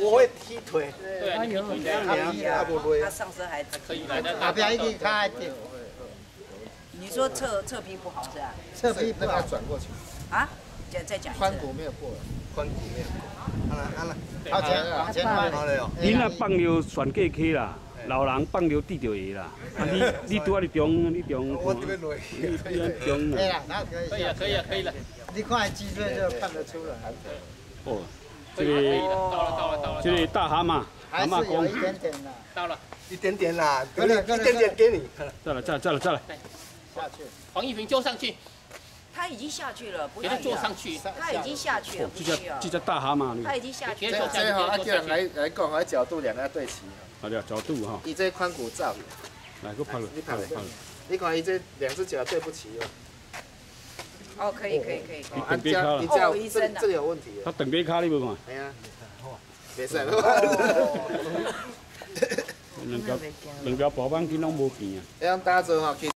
我会踢腿，对，哎呦，他不会他上身还可以来的。大表一定开一点，你说侧侧劈不好是吧？侧臂不好。转过去，啊？再再讲一次。髋骨没有过，髋骨没有过。好了好了，往前往前快好了哟。你若放尿选过去啦，老人放尿滴到下啦。啊，你你拄啊你中你中，我这边落你你中对啦。了，那可以。可以了，可以了，可以了。你看脊椎就看得出来，哦，这个以了可以了，到了，到了，到了。这里大蛤蟆，还蛤蟆功是有一，点点的到了。一点点啦，给你一点点给你。再来再来再来再来，下去。黄一平就上去，他已经下去了，不给他需要。坐上去。他已经下去了，哦，不需要这叫这。只大蛤蟆呢，他已经下去别了。坐下去，别坐下去。来讲，来角度两个对齐。好的角度哈，伊这髋骨照，来个拍了你拍了拍了拍了，你看伊这两只脚对不齐哦。哦，可以可以可以。你哦，等别卡了，你这样哦医生啊。这这个有问题。他等别卡你无看，哎呀，没事了。哦。两条两条保板筋拢无变啊。这样打